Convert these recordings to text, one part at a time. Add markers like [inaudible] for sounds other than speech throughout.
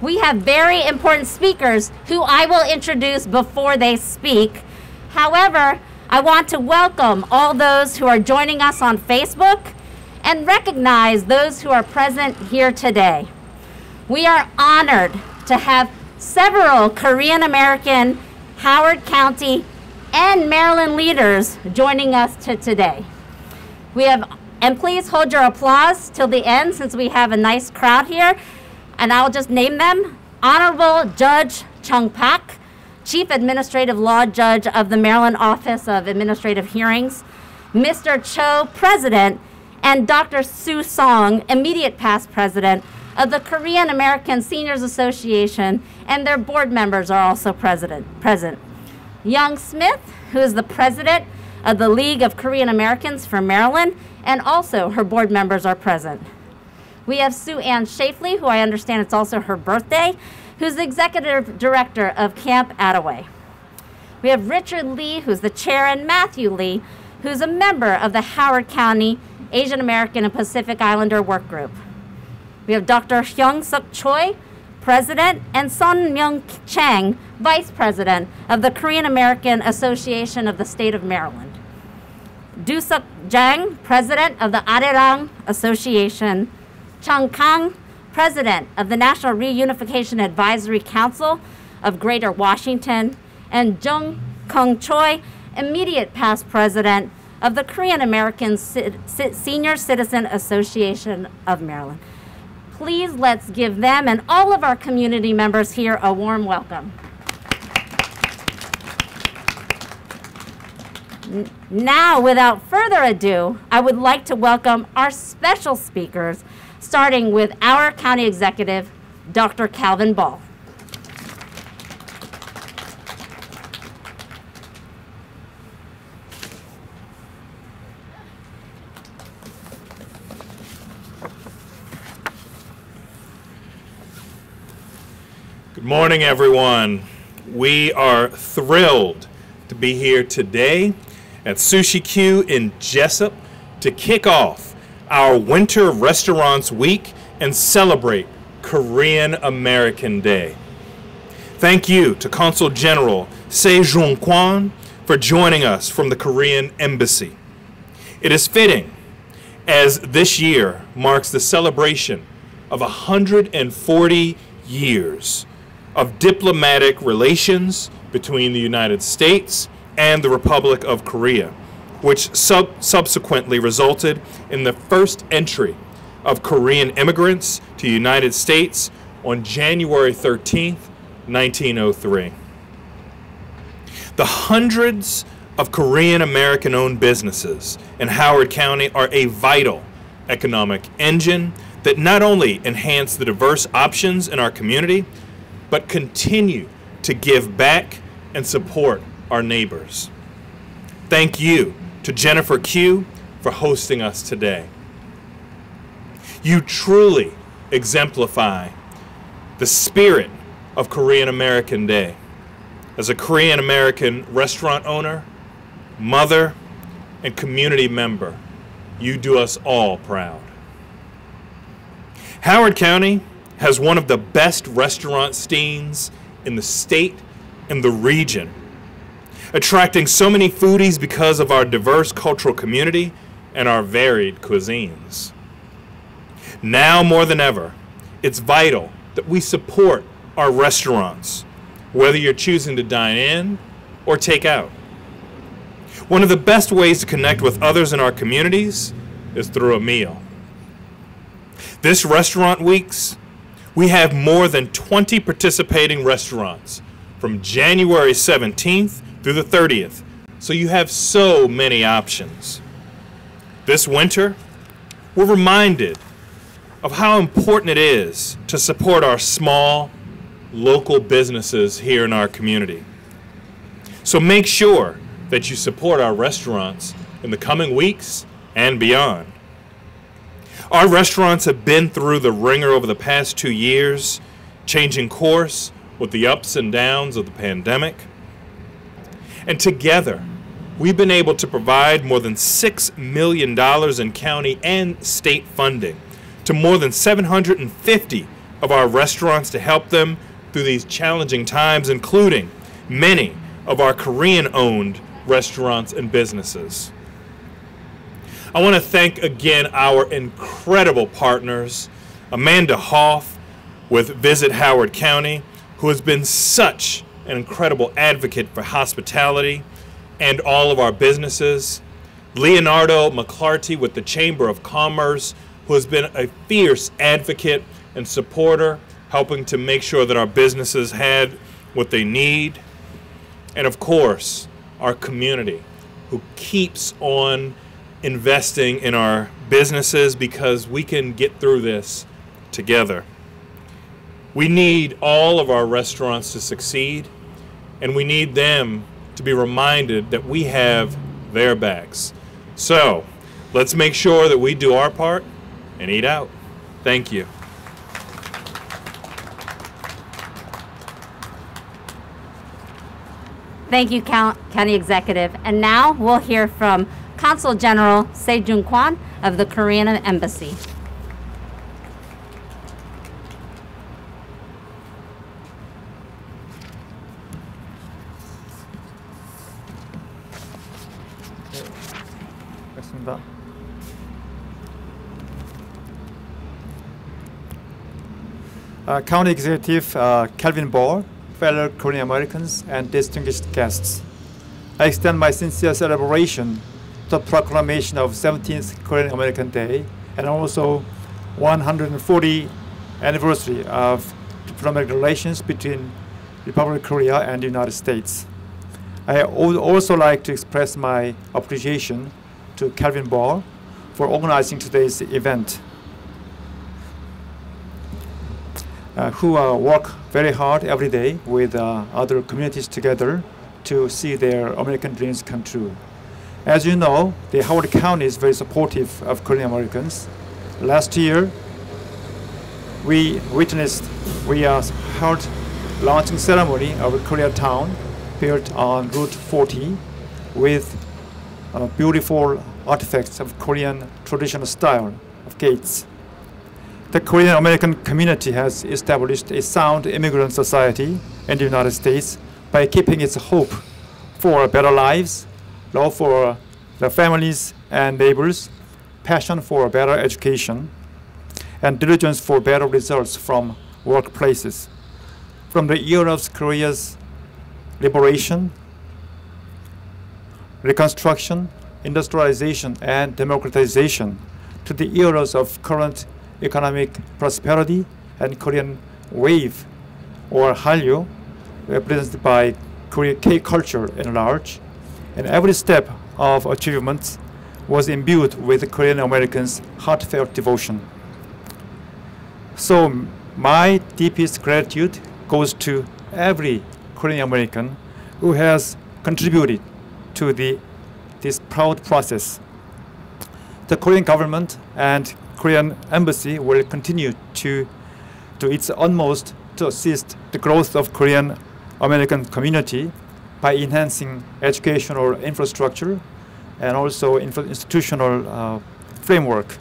we have very important speakers who I will introduce before they speak. However, I want to welcome all those who are joining us on Facebook and recognize those who are present here today. We are honored to have several Korean American, Howard County, and Maryland leaders joining us to today. We have, and please hold your applause till the end since we have a nice crowd here. And I'll just name them. Honorable Judge Chung Pak, Chief Administrative Law Judge of the Maryland Office of Administrative Hearings, Mr. Cho, President, and Dr. Sue Song, immediate past President of the Korean American Seniors Association, and their board members are also president, present. Young Smith, who is the president of the League of Korean Americans for Maryland, and also her board members are present. We have Sue Ann Shafley, who I understand it's also her birthday, who's the executive director of Camp Attaway. We have Richard Lee, who's the chair, and Matthew Lee, who's a member of the Howard County Asian American and Pacific Islander Work Group. We have Dr. Hyung Suk Choi, President, and Sun Myung Chang, Vice President of the Korean American Association of the State of Maryland. Dusuk Jang, President of the Arirang Association. Chung Kang, President of the National Reunification Advisory Council of Greater Washington. And Jung Kung Choi, immediate past President of the Korean American Senior Citizen Association of Maryland. Please let's give them and all of our community members here a warm welcome. Now, without further ado, I would like to welcome our special speakers, starting with our county executive, Dr. Calvin Ball. Good morning, everyone. We are thrilled to be here today at Sushi Q in Jessup to kick off our Winter Restaurants Week and celebrate Korean American Day. Thank you to Consul General Se Jung Kwan for joining us from the Korean Embassy. It is fitting as this year marks the celebration of 140 years of diplomatic relations between the United States and the Republic of Korea, which sub subsequently resulted in the first entry of Korean immigrants to the United States on January 13, 1903. The hundreds of Korean American owned businesses in Howard County are a vital economic engine that not only enhance the diverse options in our community, but continue to give back and support our neighbors. Thank you to Jennifer Q for hosting us today. You truly exemplify the spirit of Korean American Day. As a Korean American restaurant owner, mother, and community member, you do us all proud. Howard County has one of the best restaurant scenes in the state and the region attracting so many foodies because of our diverse cultural community and our varied cuisines. Now more than ever, it's vital that we support our restaurants, whether you're choosing to dine in or take out. One of the best ways to connect with others in our communities is through a meal. This Restaurant Weeks, we have more than 20 participating restaurants from January 17th through the 30th. So you have so many options. This winter, we're reminded of how important it is to support our small, local businesses here in our community. So make sure that you support our restaurants in the coming weeks and beyond. Our restaurants have been through the wringer over the past two years, changing course with the ups and downs of the pandemic. And together, we've been able to provide more than $6 million in county and state funding to more than 750 of our restaurants to help them through these challenging times, including many of our Korean owned restaurants and businesses. I want to thank again our incredible partners, Amanda Hoff with Visit Howard County, who has been such an incredible advocate for hospitality and all of our businesses. Leonardo McClarty with the Chamber of Commerce, who has been a fierce advocate and supporter, helping to make sure that our businesses had what they need. And of course, our community, who keeps on investing in our businesses because we can get through this together. We need all of our restaurants to succeed, and we need them to be reminded that we have their backs. So, let's make sure that we do our part and eat out. Thank you. Thank you, County Executive. And now we'll hear from Consul General Sejun Kwan of the Korean Embassy. Uh, County Executive uh, Calvin Ball, fellow Korean Americans, and distinguished guests. I extend my sincere celebration to the proclamation of 17th Korean American Day and also 140 anniversary of diplomatic relations between Republic of Korea and the United States. I would also like to express my appreciation to Calvin Ball for organizing today's event. Uh, who uh, work very hard every day with uh, other communities together to see their American dreams come true. As you know, the Howard County is very supportive of Korean Americans. Last year, we witnessed, we uh, held launching ceremony of a Koreatown built on Route 40 with uh, beautiful artifacts of Korean traditional style of gates the Korean American community has established a sound immigrant society in the United States by keeping its hope for better lives, love for the families and neighbors, passion for better education, and diligence for better results from workplaces. From the era of Korea's liberation, reconstruction, industrialization, and democratization to the eras of current economic prosperity and Korean wave or Hallyu represented by Korean K culture in large. And every step of achievement was imbued with Korean Americans' heartfelt devotion. So my deepest gratitude goes to every Korean American who has contributed to the, this proud process. The Korean government and Korean embassy will continue to do its utmost to assist the growth of Korean American community by enhancing educational infrastructure and also institutional uh, framework.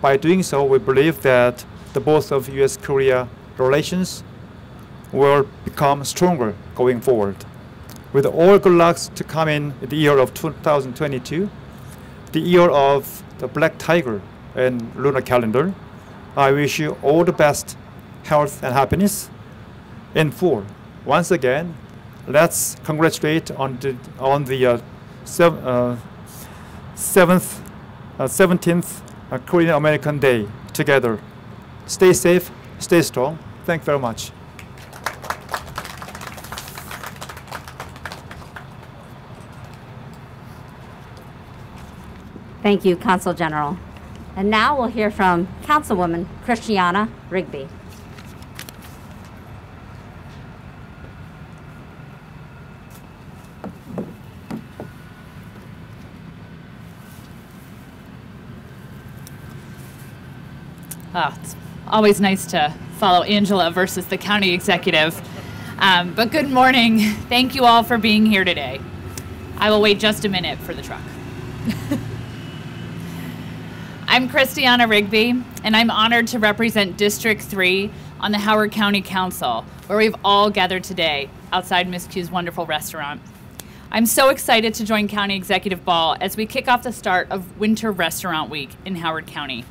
By doing so, we believe that the both of U.S.-Korea relations will become stronger going forward. With all good lucks to come in the year of 2022, the year of the Black Tiger and lunar calendar. I wish you all the best health and happiness. In full, once again, let's congratulate on the on the uh, uh, seventh, uh, seventeenth uh, Korean American Day together. Stay safe, stay strong. Thank you very much. Thank you, Consul General. And now we'll hear from Councilwoman Christiana Rigby. Oh, it's always nice to follow Angela versus the county executive. Um, but good morning. Thank you all for being here today. I will wait just a minute for the truck. [laughs] I'm Christiana Rigby, and I'm honored to represent District 3 on the Howard County Council, where we've all gathered today outside Miss Q's wonderful restaurant. I'm so excited to join County Executive Ball as we kick off the start of Winter Restaurant Week in Howard County.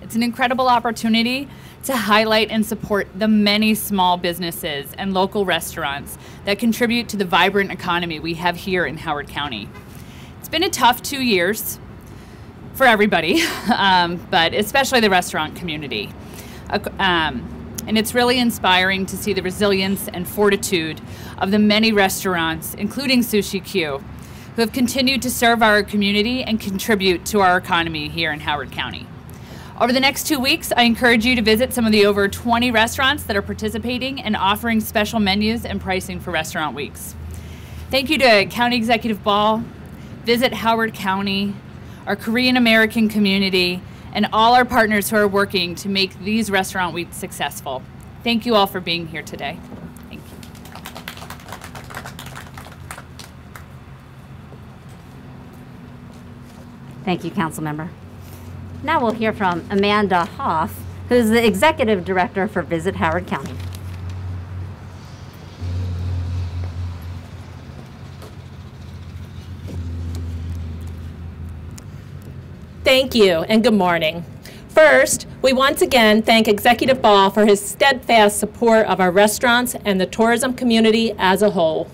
It's an incredible opportunity to highlight and support the many small businesses and local restaurants that contribute to the vibrant economy we have here in Howard County. It's been a tough two years for everybody, [laughs] um, but especially the restaurant community. Um, and it's really inspiring to see the resilience and fortitude of the many restaurants, including Sushi Q, who have continued to serve our community and contribute to our economy here in Howard County. Over the next two weeks, I encourage you to visit some of the over 20 restaurants that are participating and offering special menus and pricing for restaurant weeks. Thank you to County Executive Ball, Visit Howard County, our Korean American community, and all our partners who are working to make these restaurant weeks successful. Thank you all for being here today. Thank you. Thank you, Council Member. Now we'll hear from Amanda Hoff, who's the Executive Director for Visit Howard County. Thank you and good morning. First, we once again thank Executive Ball for his steadfast support of our restaurants and the tourism community as a whole.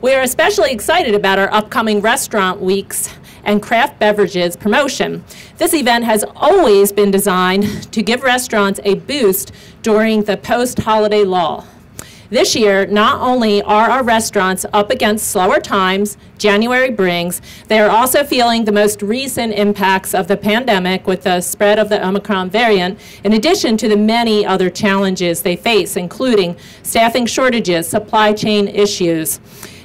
We are especially excited about our upcoming restaurant weeks and craft beverages promotion. This event has always been designed to give restaurants a boost during the post-holiday lull. This year, not only are our restaurants up against slower times January brings, they are also feeling the most recent impacts of the pandemic with the spread of the Omicron variant, in addition to the many other challenges they face, including staffing shortages, supply chain issues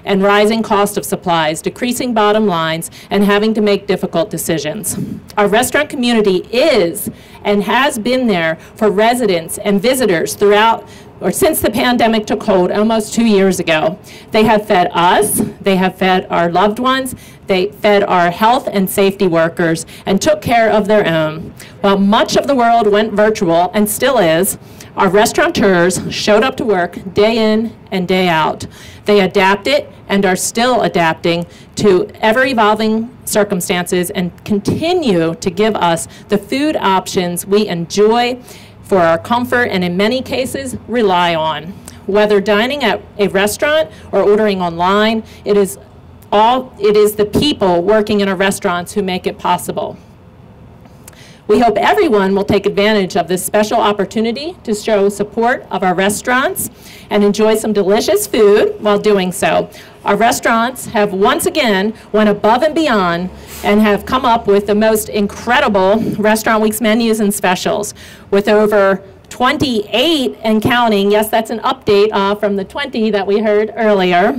and rising cost of supplies, decreasing bottom lines, and having to make difficult decisions. Our restaurant community is and has been there for residents and visitors throughout or since the pandemic took hold almost two years ago. They have fed us, they have fed our loved ones, they fed our health and safety workers, and took care of their own. While much of the world went virtual and still is, our restaurateurs showed up to work day in and day out. They adapted and are still adapting to ever evolving circumstances and continue to give us the food options we enjoy for our comfort and in many cases rely on. Whether dining at a restaurant or ordering online, it is all it is the people working in our restaurants who make it possible. We hope everyone will take advantage of this special opportunity to show support of our restaurants and enjoy some delicious food while doing so. Our restaurants have once again went above and beyond and have come up with the most incredible Restaurant Weeks menus and specials with over 28 and counting. Yes, that's an update uh, from the 20 that we heard earlier.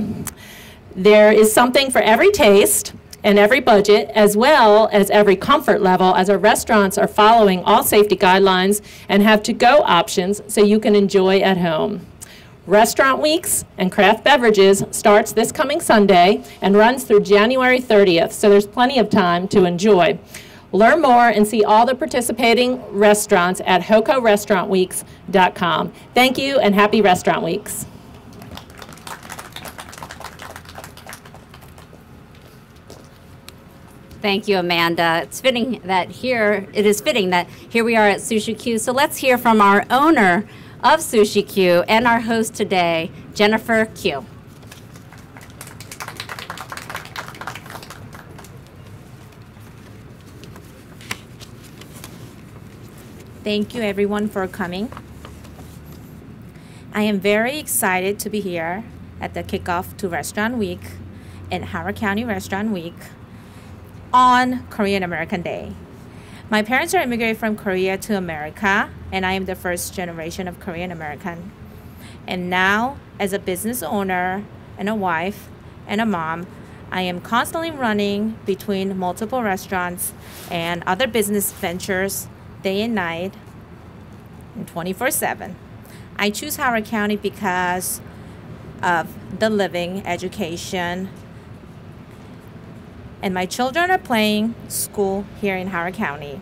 There is something for every taste and every budget, as well as every comfort level, as our restaurants are following all safety guidelines and have to-go options so you can enjoy at home. Restaurant Weeks and Craft Beverages starts this coming Sunday and runs through January 30th, so there's plenty of time to enjoy. Learn more and see all the participating restaurants at hocorestaurantweeks.com. Thank you and happy Restaurant Weeks. Thank you, Amanda. It's fitting that here, it is fitting that here we are at Sushi Q. So let's hear from our owner of Sushi Q and our host today, Jennifer Q. Thank you everyone for coming. I am very excited to be here at the kickoff to Restaurant Week in Howard County Restaurant Week on Korean American Day. My parents are immigrated from Korea to America, and I am the first generation of Korean American. And now, as a business owner and a wife and a mom, I am constantly running between multiple restaurants and other business ventures day and night and 24 7. I choose Howard County because of the living, education, and my children are playing school here in Howard County.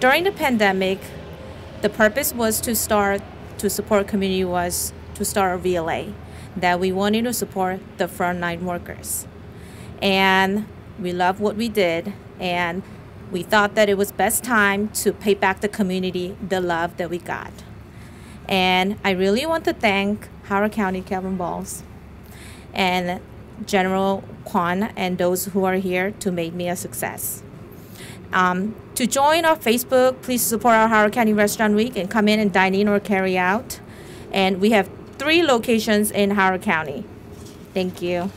During the pandemic, The purpose was to start to support community was to start a VLA that we wanted to support the frontline workers. And we love what we did and we thought that it was best time to pay back the community the love that we got. And I really want to thank Howard County Kevin Balls and General Kwan and those who are here to make me a success. Um, to join our Facebook, please support our Howard County Restaurant Week and come in and dine in or carry out. And we have three locations in Howard County. Thank you.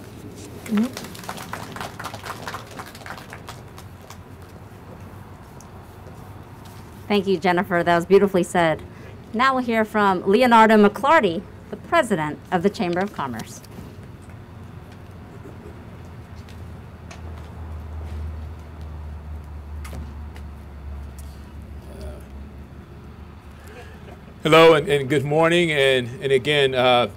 Thank you, Jennifer. That was beautifully said. Now we'll hear from Leonardo McClarty, the president of the Chamber of Commerce. Hello and, and good morning. And, and again, uh,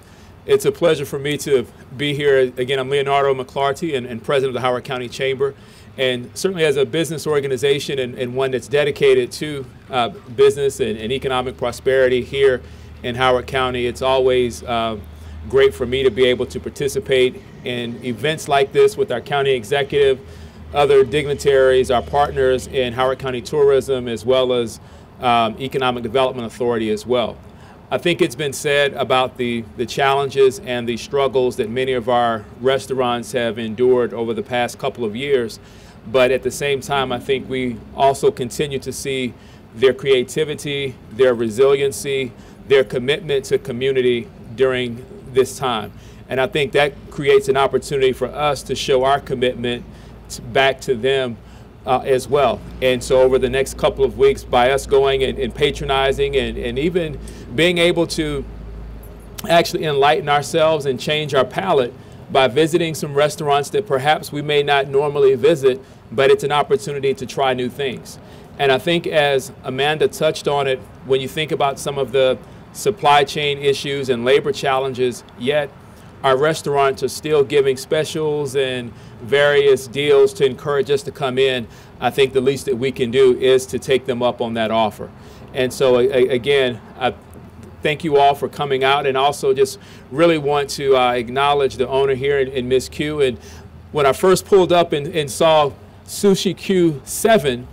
it's a pleasure for me to be here. Again, I'm Leonardo McClarty and, and president of the Howard County Chamber. And certainly, as a business organization and, and one that's dedicated to uh, business and, and economic prosperity here in Howard County, it's always uh, great for me to be able to participate in events like this with our county executive, other dignitaries, our partners in Howard County Tourism, as well as um, Economic Development Authority as well. I think it's been said about the, the challenges and the struggles that many of our restaurants have endured over the past couple of years. But at the same time, I think we also continue to see their creativity, their resiliency, their commitment to community during this time. And I think that creates an opportunity for us to show our commitment back to them uh, as well. And so over the next couple of weeks, by us going and, and patronizing and, and even being able to actually enlighten ourselves and change our palate by visiting some restaurants that perhaps we may not normally visit, but it's an opportunity to try new things. And I think, as Amanda touched on it, when you think about some of the supply chain issues and labor challenges, yet our restaurants are still giving specials and various deals to encourage us to come in. I think the least that we can do is to take them up on that offer. And so, again, I thank you all for coming out and also just really want to uh, acknowledge the owner here in, in Miss Q. And when I first pulled up and, and saw Sushi Q7,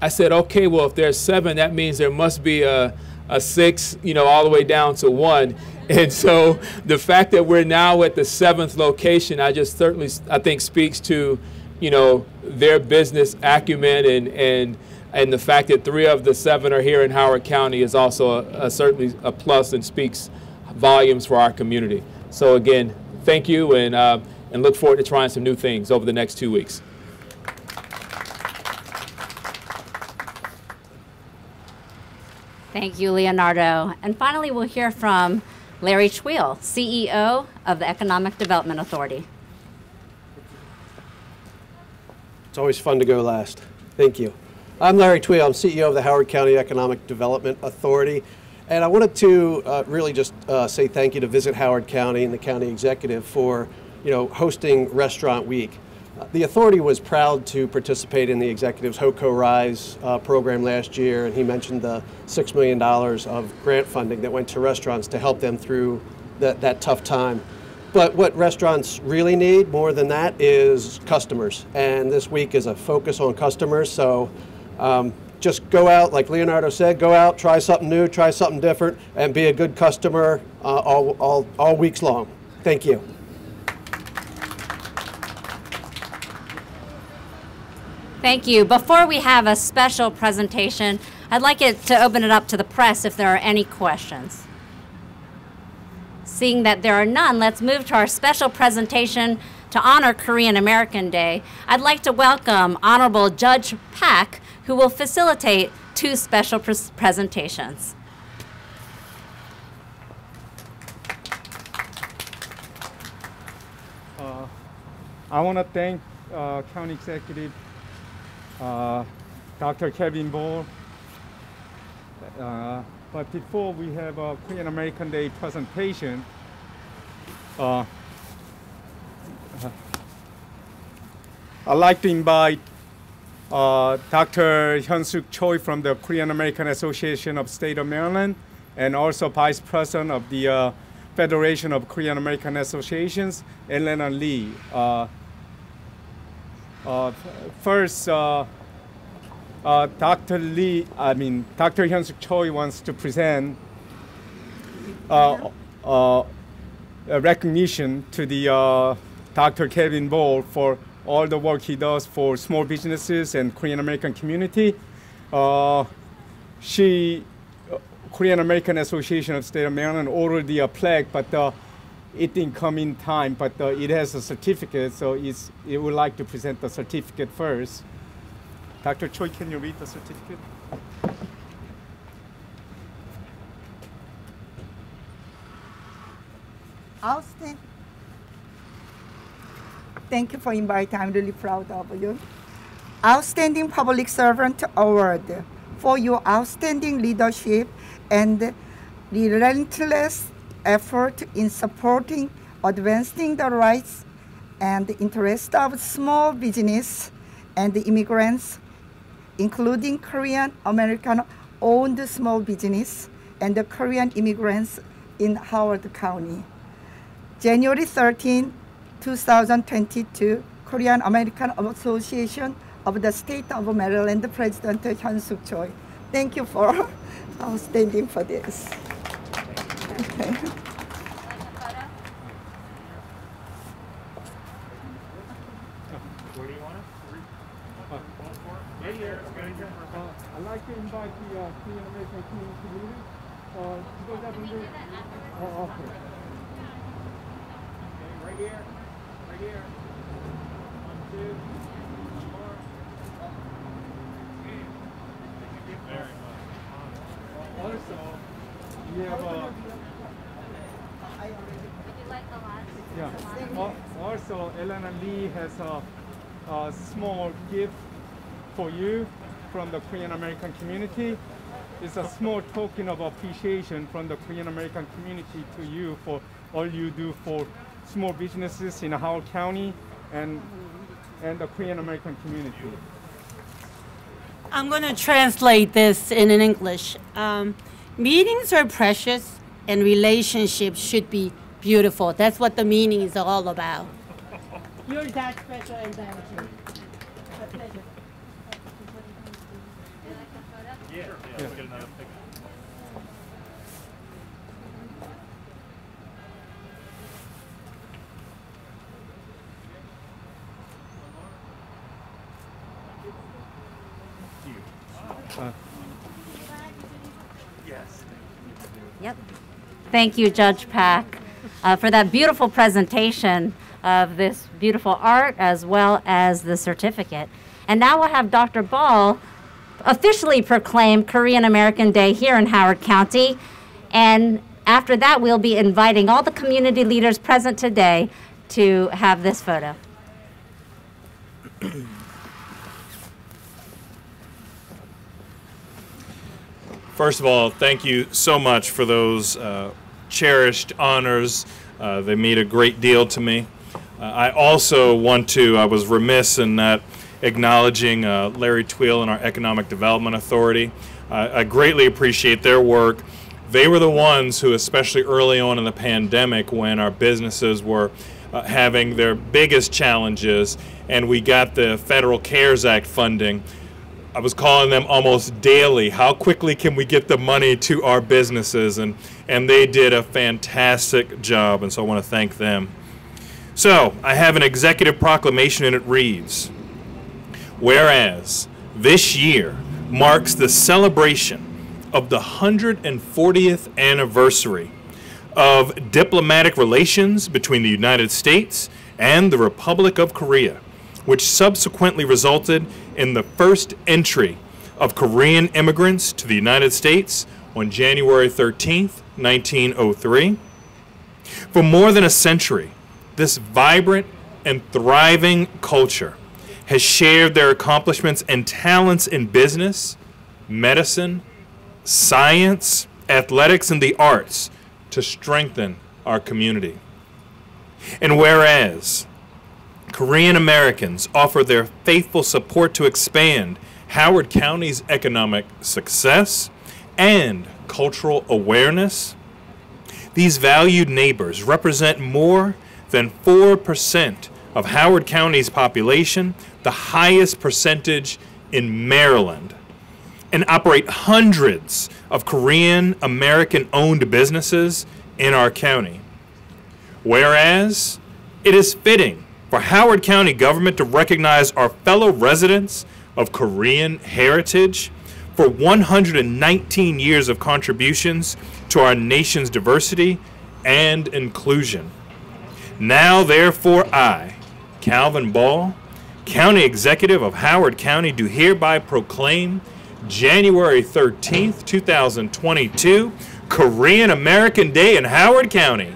I said, okay, well, if there's seven, that means there must be a, a six, you know, all the way down to one. [laughs] And so the fact that we're now at the seventh location, I just certainly, I think, speaks to, you know, their business acumen and, and, and the fact that three of the seven are here in Howard County is also a, a certainly a plus and speaks volumes for our community. So again, thank you and, uh, and look forward to trying some new things over the next two weeks. Thank you, Leonardo. And finally, we'll hear from Larry Twele, CEO of the Economic Development Authority. It's always fun to go last. Thank you. I'm Larry Twele. I'm CEO of the Howard County Economic Development Authority. And I wanted to uh, really just uh, say thank you to Visit Howard County and the county executive for, you know, hosting Restaurant Week. The authority was proud to participate in the executive's HOCO Rise uh, program last year, and he mentioned the $6 million of grant funding that went to restaurants to help them through that, that tough time. But what restaurants really need more than that is customers. And this week is a focus on customers. So um, just go out, like Leonardo said, go out, try something new, try something different, and be a good customer uh, all, all, all weeks long. Thank you. Thank you. Before we have a special presentation, I'd like it to open it up to the press if there are any questions. Seeing that there are none, let's move to our special presentation to honor Korean American Day. I'd like to welcome Honorable Judge Pak, who will facilitate two special pres presentations. Uh, I want to thank uh, County Executive uh, Dr. Kevin Ball. Uh, but before we have a Korean American Day presentation, uh, I'd like to invite uh, Dr. Hyunsuk Choi from the Korean American Association of State of Maryland, and also Vice President of the uh, Federation of Korean American Associations, Elena Lee. Uh, first, uh, uh, Dr. Lee, I mean, Dr. Hyunsuk Choi wants to present a recognition to the Dr. Kevin Ball for all the work he does for small businesses and Korean American community. Uh, she, uh, Korean American Association of State of Maryland ordered the uh, plaque, but it didn't come in time, but uh, it has a certificate, so it's, it would like to present the certificate first. Dr. Choi, can you read the certificate? Outstanding. Thank you for inviting. I'm really proud of you. Outstanding Public Servant Award for your outstanding leadership and relentless effort in supporting, advancing the rights and interests of small business and immigrants, including Korean American owned small business and the Korean immigrants in Howard County. January 13, 2022, Korean American Association of the State of Maryland President Hyun Suk Choi. Thank you for [laughs] standing for this. Okay. Where do you want it? Uh, I'd like to invite the uh, Free American community uh, to go do Oh, okay. okay. Right here. Right here. One, two, four. Very much. Also, we have... a. yeah. Al- Also, Elena Lee has a, a small gift for you from the Korean American community. It's a small token of appreciation from the Korean American community to you for all you do for small businesses in Howard County and and the Korean American community. I'm going to translate this in English. Um, meetings are precious and relationships should be beautiful. That's what the meaning is all about. You're that special and that too. A pleasure. Yeah. Yeah. Let's another picture. Yep. Thank you, Judge Pak, uh, for that beautiful presentation of this beautiful art as well as the certificate. And now we'll have Dr. Ball officially proclaim Korean American Day here in Howard County. And after that, we'll be inviting all the community leaders present today to have this photo. First of all, thank you so much for those uh, cherished honors. Uh, they mean a great deal to me. Uh, I also want to, I was remiss in not acknowledging uh, Larry Twele and our Economic Development Authority. I greatly appreciate their work. They were the ones who, especially early on in the pandemic, when our businesses were uh, having their biggest challenges and we got the Federal CARES Act funding, I was calling them almost daily. How quickly can we get the money to our businesses? And, and they did a fantastic job, and so I want to thank them. So, I have an executive proclamation, and it reads Whereas this year marks the celebration of the 140th anniversary of diplomatic relations between the United States and the Republic of Korea, which subsequently resulted in the first entry of Korean immigrants to the United States on January 13, 1903. For more than a century, this vibrant and thriving culture has shared their accomplishments and talents in business, medicine, science, athletics, and the arts to strengthen our community. And whereas Korean Americans offer their faithful support to expand Howard County's economic success and cultural awareness. These valued neighbors represent more than 4% of Howard County's population, the highest percentage in Maryland, and operate hundreds of Korean American owned businesses in our county. Whereas it is fitting for Howard County government to recognize our fellow residents of Korean heritage for 119 years of contributions to our nation's diversity and inclusion. Now, therefore, I, Calvin Ball, County Executive of Howard County, do hereby proclaim January 13th, 2022, Korean American Day in Howard County.